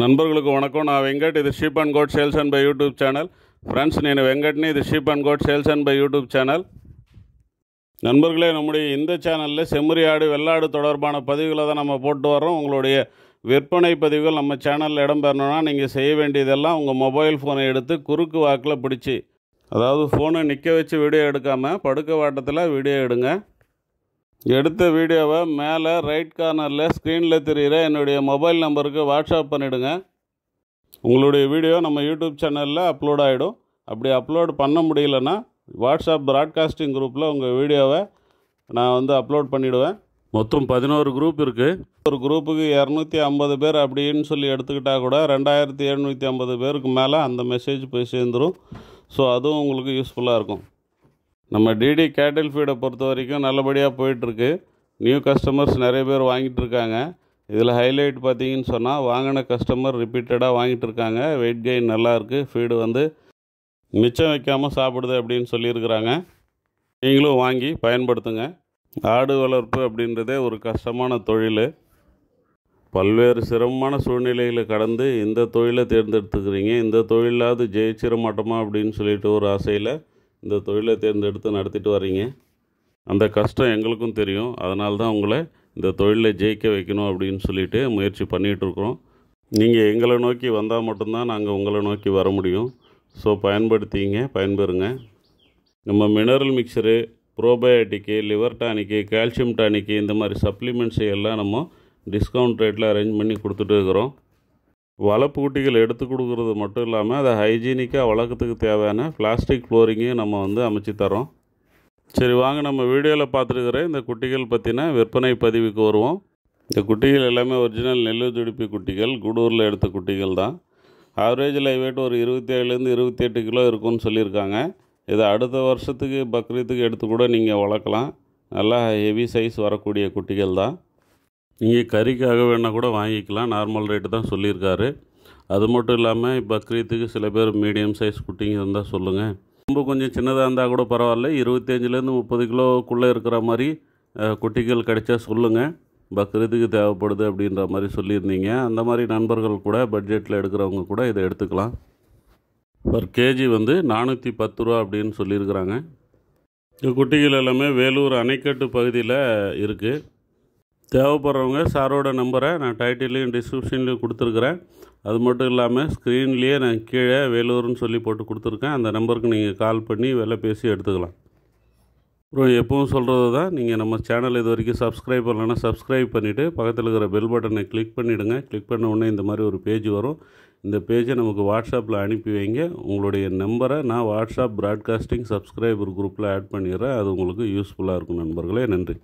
நண்பர்களுக்கு வணக்கம். நான் வெங்கட். இது sheep and goat sales and buy YouTube channel friends நான் வெங்கட்னு இது sheep and goat sales and buy YouTube channel. நண்பர்களே நம்முடைய இந்த சேனலில் செம்மறி ஆடு வெள்ளாடு தொடர்பான பதிவுகளை தான் நம்ம போட்டு வரோம் உங்களுடைய விற்பனை பதிவுகள் நம்ம சேனலில் இடம்பெறணும்னா நீங்கள் செய்ய வேண்டியதெல்லாம் உங்கள் மொபைல் ஃபோனை எடுத்து குறுக்கு வாக்கில் பிடிச்சி அதாவது ஃபோனை நிற்க வச்சு வீடியோ எடுக்காமல் படுக்க வாட்டத்தில் வீடியோ எடுங்க. எடுத்த வீடியோவை மேலே ரைட் கார்னரில் ஸ்க்ரீனில் தெரிகிற என்னுடைய மொபைல் நம்பருக்கு வாட்ஸ்அப் பண்ணிவிடுங்க உங்களுடைய வீடியோ நம்ம யூடியூப் சேனலில் அப்லோட் ஆகிடும் அப்படி அப்லோட் பண்ண முடியலன்னா வாட்ஸ்அப் ப்ராட்காஸ்டிங் குரூப்பில் உங்கள் வீடியோவை நான் வந்து அப்லோட் பண்ணிவிடுவேன் மொத்தம் பதினோரு குரூப் இருக்குது ஒரு குரூப்புக்கு இரநூத்தி ஐம்பது பேர் அப்படின்னு சொல்லி எடுத்துக்கிட்டால் கூட ரெண்டாயிரத்தி எழுநூற்றி ஐம்பது பேருக்கு மேலே அந்த மெசேஜ் போய் சேர்ந்துடும் ஸோ அதுவும் உங்களுக்கு யூஸ்ஃபுல்லாக இருக்கும். நம்ம டிடி கேட்டில் ஃபீடை பொறுத்த வரைக்கும் நல்லபடியாக போயிட்டுருக்கு. நியூ கஸ்டமர்ஸ் நிறைய பேர் வாங்கிட்டு இருக்காங்க இதில் ஹைலைட் பார்த்தீங்கன்னு சொன்னால் வாங்கின கஸ்டமர் ரிப்பீட்டடாக வாங்கிட்டு இருக்காங்க வெயிட் கெயின் நல்லாயிருக்கு ஃபீடு வந்து மிச்சம் வைக்காமல் சாப்பிடுது அப்படின்னு சொல்லியிருக்கிறாங்க. நீங்களும் வாங்கி பயன்படுத்துங்க. ஆடு வளர்ப்பு அப்படின்றதே ஒரு கஷ்டமான தொழில். பல்வேறு சிரமமான சூழ்நிலைகளை கடந்து இந்த தொழிலை தேர்ந்தெடுத்துக்கிறீங்க. இந்த தொழிலாவது ஜெயிச்சிட மாட்டோமா அப்படின்னு சொல்லிட்டு ஒரு ஆசையில் இந்த தொழிலை தேர்ந்தெடுத்து நடத்திட்டு வர்றீங்க. அந்த கஷ்டம் எங்களுக்கும் தெரியும். அதனால தான் உங்களை இந்த தொழிலை ஜெயிக்க வைக்கணும் அப்படின்னு சொல்லிட்டு முயற்சி பண்ணிகிட்டு இருக்கிறோம். நீங்கள் எங்களை நோக்கி வந்தால் மட்டும்தான் நாங்கள் உங்களை நோக்கி வர முடியும். ஸோ பயன்படுத்திங்க பயன்பெறுங்க. நம்ம mineral mixture probiotic liver tonic calcium tonic இந்த மாதிரி சப்ளிமெண்ட்ஸை எல்லாம் நம்ம டிஸ்கவுண்ட் ரேட்டில் அரேஞ்ச் பண்ணி கொடுத்துட்டு இருக்கிறோம். வளப்பூட்டிகள் குட்டிகள் எடுத்து கொடுக்குறது மட்டும் இல்லாமல் அதை ஹைஜீனிக்காக வளர்க்கறதுக்கு தேவையான பிளாஸ்டிக் ஃப்ளோரிங்கையும் நம்ம வந்து அமைச்சு தரோம் சரி வாங்க நம்ம வீடியோவில் பார்த்துருக்குற இந்த குட்டிகள் பற்றின விற்பனை பதிவுக்கு வருவோம். இந்த குட்டிகள் எல்லாமே ஒரிஜினல் நெல்லு துடிப்பி குட்டிகள் குடூரில் எடுத்த குட்டிகள் தான். ஆவரேஜ் லைவ் வெயிட் ஒரு இருபத்தி ஏழுலேருந்து இருபத்தி எட்டு கிலோ இருக்கும்னு சொல்லியிருக்காங்க. இதை அடுத்த வருஷத்துக்கு பக்ரீத்துக்கு எடுத்து கூட நீங்கள் வளர்க்கலாம். நல்லா ஹெவி சைஸ் வரக்கூடிய குட்டிகள் தான். நீங்கள் கறிக்காக வேணால் கூட வாங்கிக்கலாம். நார்மல் ரேட்டு தான் சொல்லியிருக்காரு. அது மட்டும் இல்லாமல் பக்ரீத்துக்கு சில பேர் மீடியம் சைஸ் குட்டிங்க இருந்தால் சொல்லுங்கள் ரொம்ப கொஞ்சம் சின்னதாக இருந்தால் கூட பரவாயில்ல. இருபத்தஞ்சிலேருந்து முப்பது கிலோக்குள்ளே இருக்கிற மாதிரி குட்டிகள் கிடைச்சா சொல்லுங்கள் பக்ரீத்துக்கு தேவைப்படுது அப்படின்ற மாதிரி சொல்லியிருந்தீங்க. அந்த மாதிரி நண்பர்கள் கூட பட்ஜெட்டில் எடுக்கிறவங்க கூட இதை எடுத்துக்கலாம். பர் கேஜி வந்து நானூற்றி பத்து ரூபா அப்படின்னு சொல்லியிருக்கிறாங்க. குட்டிகள் எல்லாமே வேலூர் அணைக்கட்டு பகுதியில் இருக்குது தேவைப்படுறவங்க சாரோட நம்பரை நான் டைட்டிலையும் டிஸ்கிரிப்ஷன்லையும் கொடுத்துருக்குறேன். அது மட்டும் இல்லாமல் ஸ்க்ரீன்லேயே நான் கீழே வேலூர்னு சொல்லி போட்டு கொடுத்துருக்கேன். அந்த நம்பருக்கு நீங்கள் கால் பண்ணி வெளில பேசி எடுத்துக்கலாம். அப்புறம் எப்பவும் சொல்கிறது தான் நீங்கள் நம்ம சேனல் இது வரைக்கும் சப்ஸ்கிரைப் பண்ணலன்னா சப்ஸ்கிரைப் பண்ணிவிட்டு பக்கத்தில் இருக்கிற பெல் பட்டனை கிளிக் பண்ணிவிடுங்க கிளிக் பண்ண உடனே இந்த மாதிரி ஒரு பேஜ் வரும். இந்த பேஜை நமக்கு வாட்ஸ்அப்பில் அனுப்பி வைங்க. உங்களுடைய நம்பரை நான் வாட்ஸ்அப் ப்ராட்காஸ்டிங் சப்ஸ்கிரைபர் குரூப்பில் ஆட் பண்ணிடுறேன். அது உங்களுக்கு யூஸ்ஃபுல்லாக இருக்கும் நண்பர்களே. நன்றி.